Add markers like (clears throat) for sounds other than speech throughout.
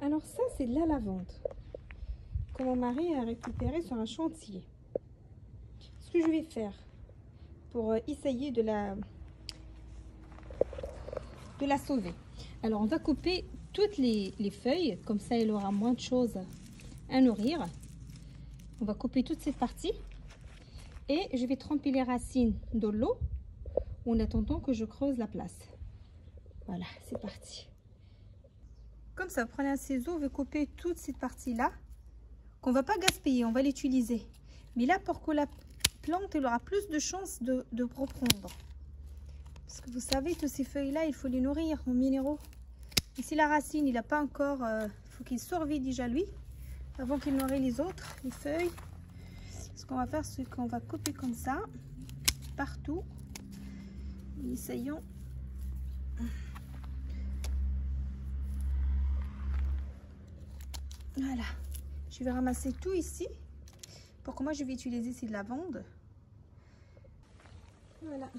Alors ça, c'est de la lavande que mon mari a récupéré sur un chantier. Ce que je vais faire pour euh, essayer de la, sauver. Alors, on va couper toutes les, les feuilles, comme ça, il aura moins de choses à nourrir. On va couper toute cette partie et je vais tremper les racines dans l'eau en attendant que je creuse la place. Voilà, c'est parti. Comme ça, vous prenez un ciseau, vous coupez toute cette partie-là qu'on va pas gaspiller, on va l'utiliser. Mais là, pour que la plante elle aura plus de chances de, de reprendre. Parce que vous savez, toutes ces feuilles-là, il faut les nourrir en minéraux. Ici, la racine, il n'a pas encore... Il euh, faut qu'il survive déjà lui, avant qu'il nourrit les autres, les feuilles. Ce qu'on va faire, c'est qu'on va couper comme ça, partout. Essayons. Voilà. Je vais ramasser tout ici. Pour que moi, je vais utiliser ici de la lavande. Voilà.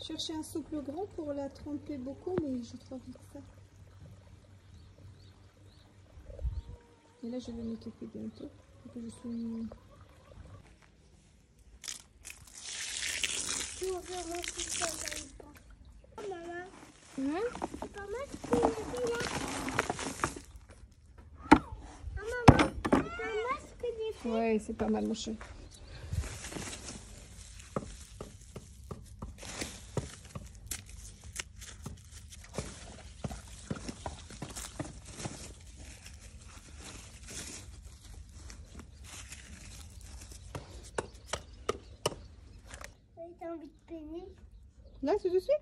Chercher un souple grand pour la tremper beaucoup, mais je trouve vite ça. Et là, je vais m'occuper bientôt. Que je suis... Maman, Ouais, c'est pas mal, mon chéri. T'as envie de peiner Là, tout de suite?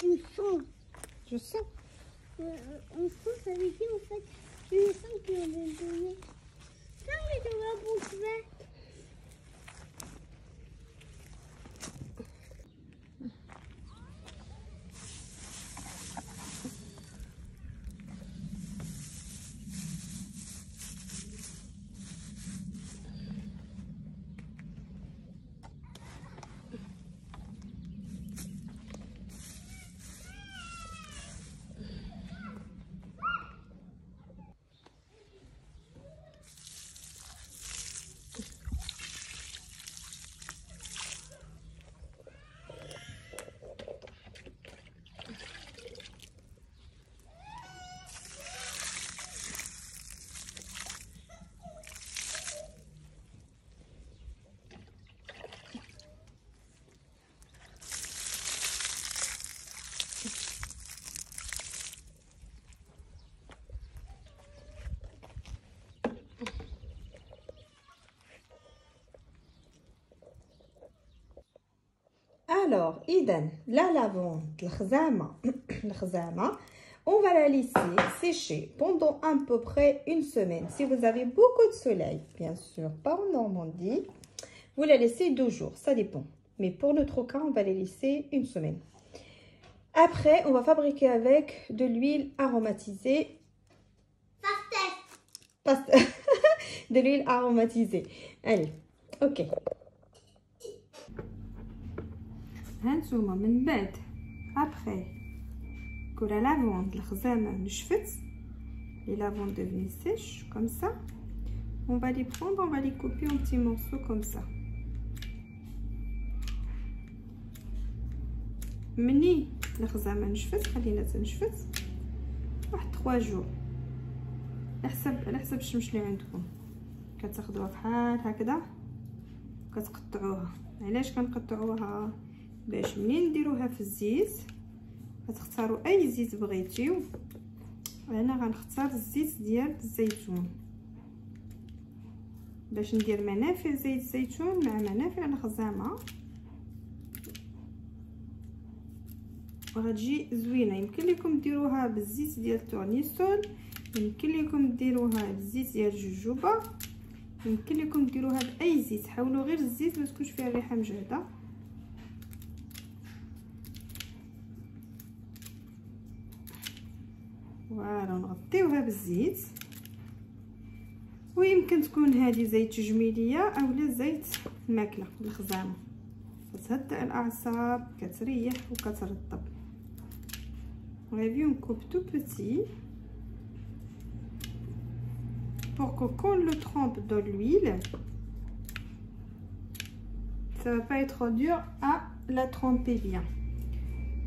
Du son. Je sens. Euh, on sent, ça veut dire en fait, je sens qu'on va donner. Ça, mais on va bouger. Alors, Iden, la lavande, (clears throat) on va la laisser sécher pendant à peu près une semaine. Si vous avez beaucoup de soleil, bien sûr, pas en Normandie, vous la laissez deux jours, ça dépend. Mais pour notre cas, on va les laisser une semaine. Après, on va fabriquer avec de l'huile aromatisée. Pastel. (laughs) de l'huile aromatisée. Allez, ok. هانتوما من بعد ابخي كو لا لافوند الخزامه نشفت les lavande devenus sèches comme ça. On va les prendre on va les couper en petits morceaux مني الخزامه نشفت خلينا تنشفت واحد 3 جور على حسب على حسب الشمس اللي عندكم؟ كتاخدوها بحال هكذا؟ كتقطعوها. علاش كنقطعوها؟ باش منين نديروها في الزيت؟ غتختاروا أي زيت بغيتيو. أنا غنختار الزيت ديال الزيتون. باش ندير منافع زيت الزيتون مع منافع الخزامه وغتجي زوينة. يمكن لكم ديروها بالزيت ديال التورنيسول. يمكن لكم ديروها بالزيت ديال الجوجوبا يمكن لكم ديروها بأي زيت. حاولوا غير الزيت ما تكونش فيها ريحة مجهدة. فوالا نغطيوها بالزيت ويمكن تكون هذه زيت تجميليه اولا زيت الماكله الخزامه كتهدأ الاعصاب كتريح وكترطب غادي نكوب تو بوتي pour que quand on le trempe dans l'huile, ça va pas être dur à la tremper bien.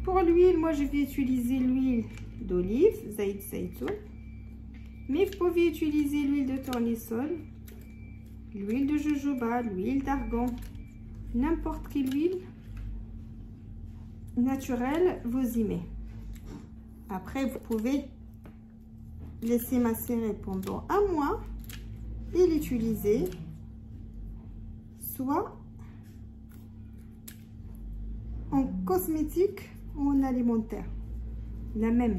Pour l'huile, moi je vais utiliser l'huile d'olive, zaïd zaitoun. Mais vous pouvez utiliser l'huile de tournesol, l'huile de jojoba, l'huile d'argan, n'importe quelle huile naturelle vous y met. Après, vous pouvez laisser macérer pendant un mois et l'utiliser soit en cosmétique ou en alimentaire La même.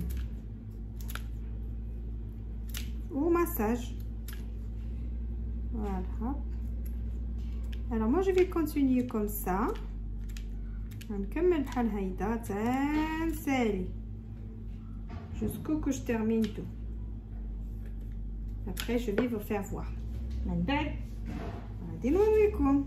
Au massage. Voilà. Alors moi je vais continuer comme ça. نكمل بحال هيدا تنسالي jusqu'au que je termine tout. Après, je vais vous faire voir. من بعد غادي نوريكم